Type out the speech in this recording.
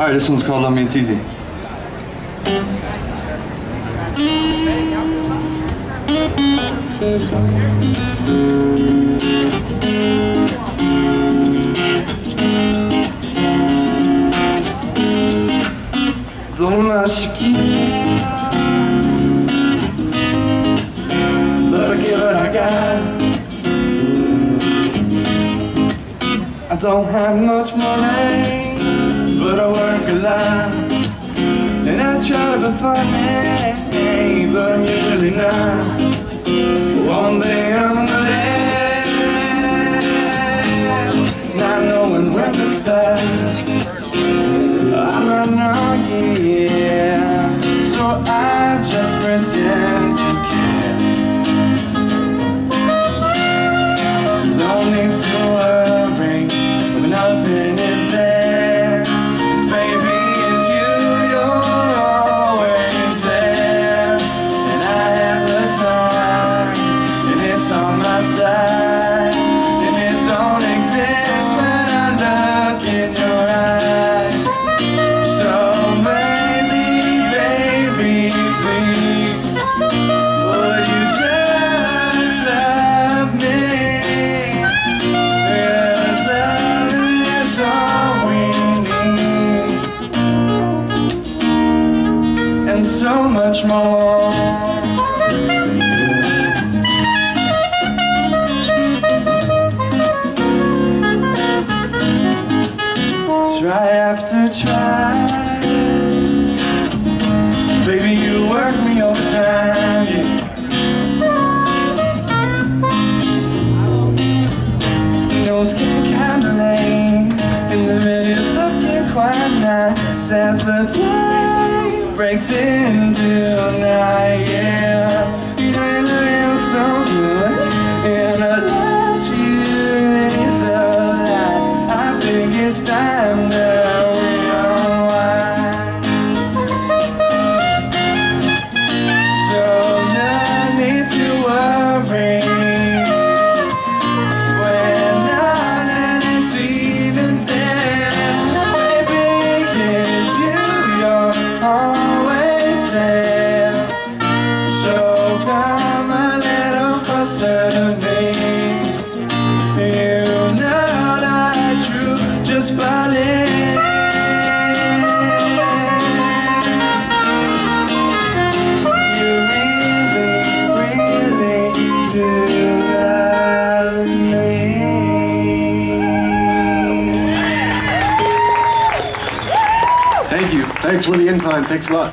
Alright, this one's called Love Me It's Easy. Don't I give I got I don't have much money But I work a lot. And I try to be funny But I'm usually not. One day I'm gonna Not knowing when to start. I'm not yeah my side. And it don't exist When I look in your eyes. So baby, baby, please Would you just love me? 'Cause all we need. And so much more Try after try Baby, you work me overtime yeah. Nose getting kinda lame And the video's looking quite nice As the day breaks into night, yeah Thank for the Willie Incline. Thanks a lot.